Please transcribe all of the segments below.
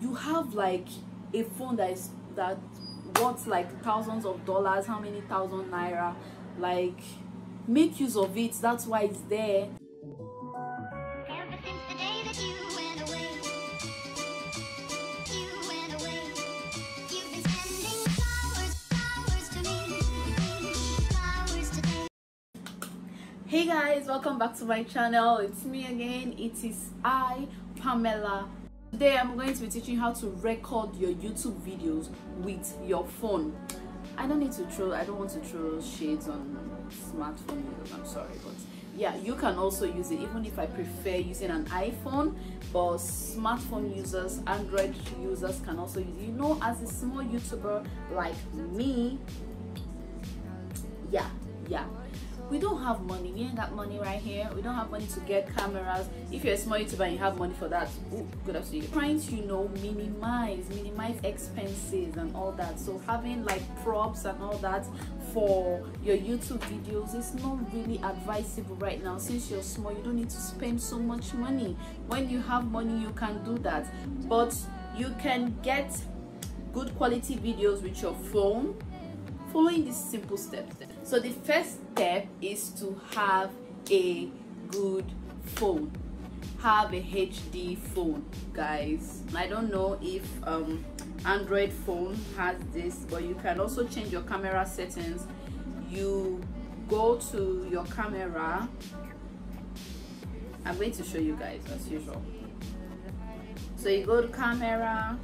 you have like a phone that is that worth like thousands of dollars how many thousand naira? Like make use of it. That's why it's there. Ever since the day that you went away, you went away. You've been sending flowers, flowers to me, flowers today. hey guys welcome back to my channel. It's me again. It is i pamela today i'm going to be teaching you how to record your youtube videos with your phone. I don't need to throw i don't want to throw shades on smartphone users i'm sorry but yeah you can also use it even if i prefer using an iphone but smartphone users android users can also use it. You know as a small youtuber like me yeah yeah we don't have money. We ain't got money right here we don't have money to get cameras. If you're a small youtuber and you have money for that ooh, good to you trying to you know minimize minimize expenses and all that. So having like props and all that for your youtube videos is not really advisable right now. Since you're small you don't need to spend so much money. When you have money you can do that. But you can get good quality videos with your phone following these simple steps. So the first step is to have a good phone. Have a HD phone, guys. I don't know if um, Android phone has this, but you can also change your camera settings. You go to your camera. I'm going to show you guys as usual. So you go to camera,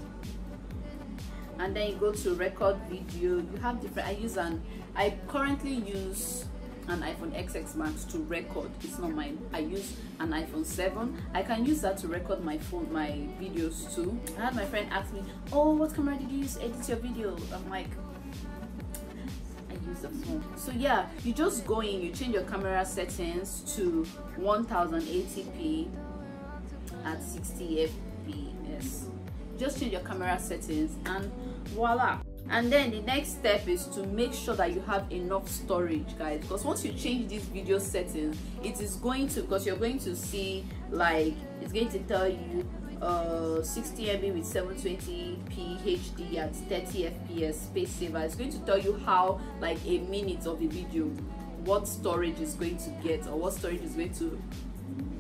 and then you go to record video. You have different i use an i currently use an iphone XS max to record. It's not mine. I use an iphone 7 i can use that to record my phone my videos too. I had my friend ask me oh what camera did you use edit your video? I'm like I use the phone. So yeah, you just go in, you change your camera settings to 1080p at 60 fps just change your camera settings and voila. And then the next step is to make sure that you have enough storage guys because once you change these video settings it is going to because you're going to see like it's going to tell you uh 60 MB with 720p HD at 30 FPS space saver. It's going to tell you how like a minute of a video what storage is going to get or what storage is going to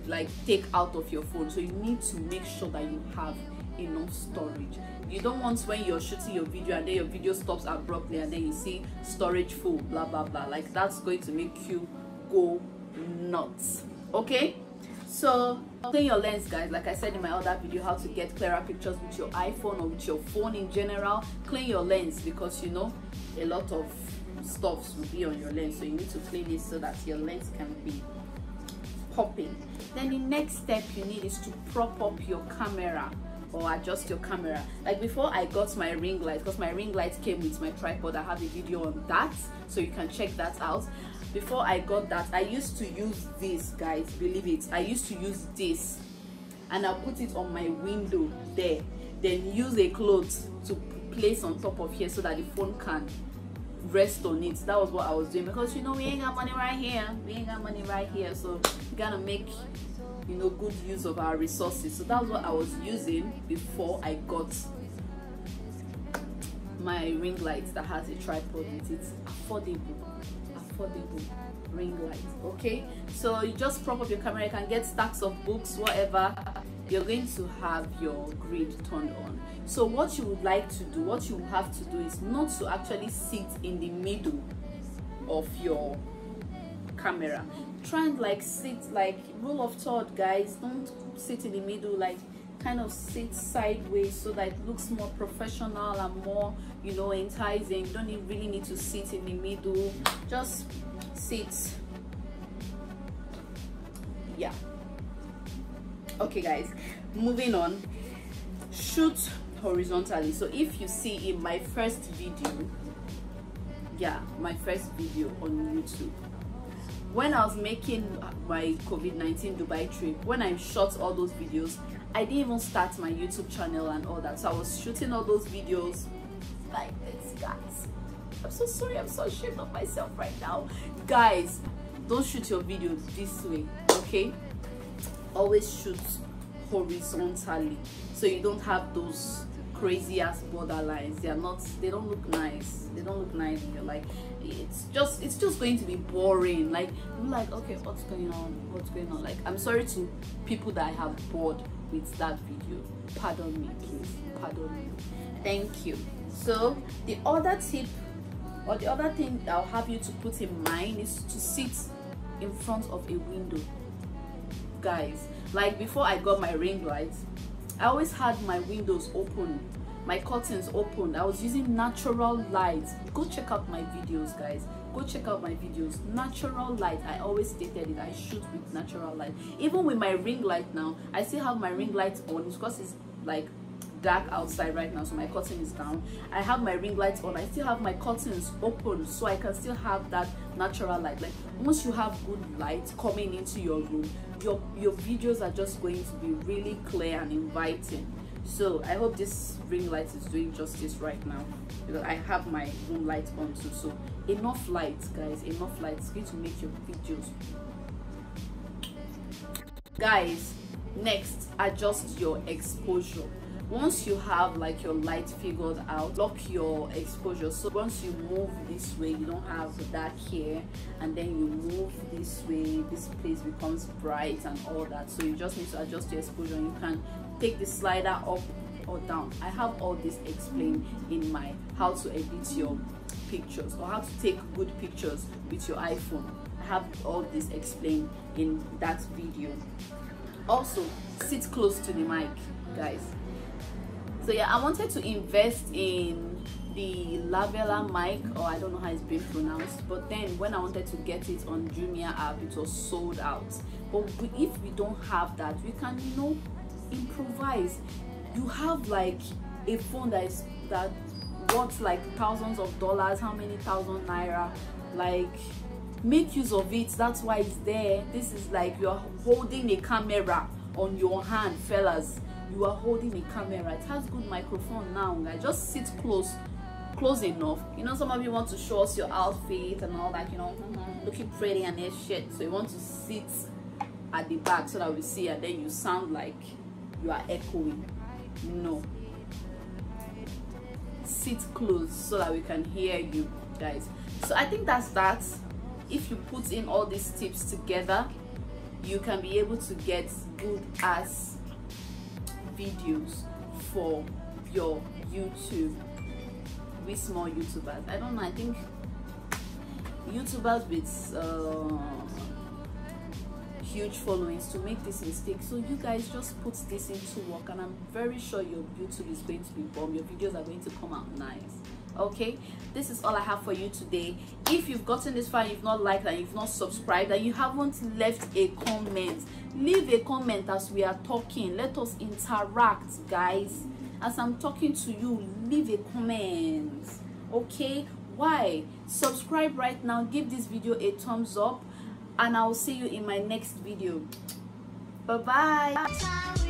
like take out of your phone. So you need to make sure that you have enough storage. You don't want when you're shooting your video and then your video stops abruptly and then you see storage full blah blah blah. Like that's going to make you go nuts. Okay? So clean your lens guys. Like i said in my other video how to get clearer pictures with your iphone or with your phone in general. Clean your lens because you know a lot of stuffs will be on your lens. So you need to clean it so that your lens can be popping. Then the next step you need is to prop up your camera or adjust your camera. Like before i got my ring light because my ring light came with my tripod i have a video on that so you can check that out. Before i got that i used to use this guys believe it. I used to use this and i'll put it on my window there. Then use a cloth to place on top of here so that the phone can rest on it. That was what i was doing because you know we ain't got money right here. We ain't got money right here so gotta make you know good use of our resources. So that's what i was using before i got my ring light that has a tripod it. Affordable affordable ring light okay? So you just prop up your camera you can get stacks of books whatever. You're going to have your grid turned on. So what you would like to do what you have to do is not to actually sit in the middle of your camera. Try and like sit like rule of third guys. Don't sit in the middle like kind of sit sideways so that it looks more professional and more you know enticing. You don't really need to sit in the middle. Just sit. Yeah. Okay guys. Moving on. Shoot horizontally. So if you see in my first video yeah my first video on youtube when i was making my covid-19 dubai trip when i shot all those videos i didn't even start my youtube channel and all that. So i was shooting all those videos like this guys. I'm so sorry i'm so ashamed of myself right now. Guys don't shoot your videos this way okay? Always shoot horizontally so you don't have those crazy ass borderlines. They are not they don't look nice. They don't look nice and you're like it's just it's just going to be boring. Like like okay what's going on? What's going on? Like i'm sorry to people that i have bored with that video. Pardon me please. Pardon me. Thank you. So the other tip or the other thing i'll have you to put in mind is to sit in front of a window. Guys like before i got my ring light i always had my windows open my curtains open. I was using natural light. Go check out my videos guys. Go check out my videos. Natural light. I always stated it. I shoot with natural light. Even with my ring light now i still have my ring light on. Because it's like dark outside right now so my curtain is down. I have my ring lights on. I still have my curtains open so i can still have that natural light. Like once you have good light coming into your room your your videos are just going to be really clear and inviting. So i hope this ring light is doing justice right now because i have my room light on too. So enough light guys enough light. Is going to make your videos guys next adjust your exposure once you have like your light figured out lock your exposure. So once you move this way you don't have dark here and then you move this way this place becomes bright and all that. So you just need to adjust your exposure. You can take the slider up or down. I have all this explained in my how to edit your pictures or how to take good pictures with your iphone. I have all this explained in that video. Also sit close to the mic guys so yeah i wanted to invest in the lavella mic or i don't know how it's being pronounced but then when i wanted to get it on jumia app it was sold out. But if we don't have that we can you know improvise. You have like a phone that is that worth like thousands of dollars how many thousand naira? Like make use of it. That's why it's there. This is like you're holding a camera on your hand fellas you are holding a camera it has good microphone now like just sit close close enough. You know some of you want to show us your outfit and all that you know mhm, looking pretty and that shit. So you want to sit at the back so that we see and then you sound like you are echoing. No. Sit close so that we can hear you guys. So i think that's that. If you put in all these tips together you can be able to get good ass videos for your youtube with small youtubers. I don't know i think youtubers with uh, huge followings to make this mistake. So you guys just put this into work and i'm very sure your youtube is going to be bomb. Your videos are going to come out nice. Okay? This is all i have for you today. If you've gotten this far you've not liked and you've not subscribed and you haven't left a comment leave a comment as we are talking. Let us interact guys. As i'm talking to you leave a comment. Okay? Why? Subscribe right now. Give this video a thumbs up and i'll see you in my next video. Bye bye Flowers